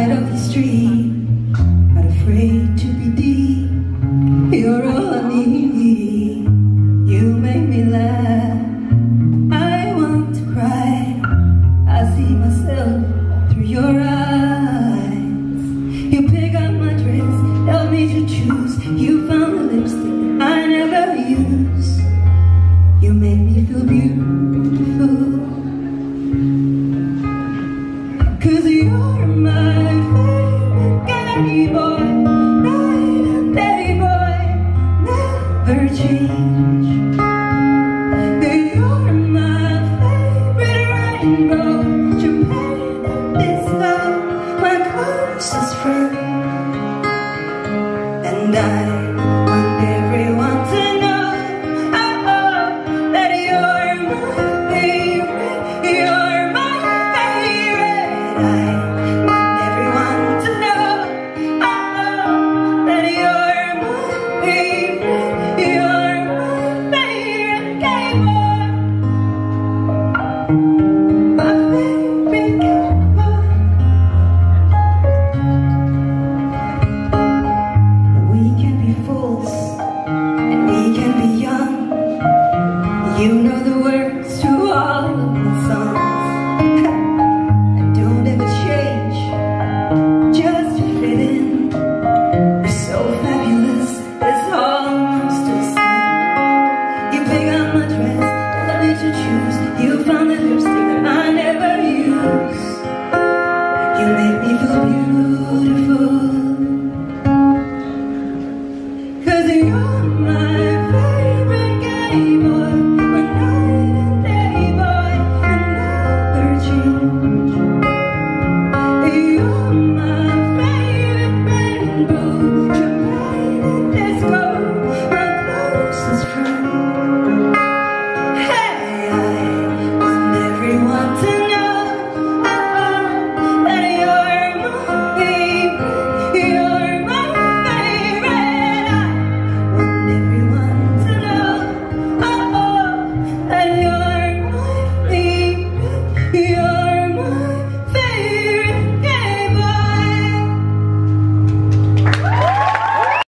side of the street. Closest friend, and I You know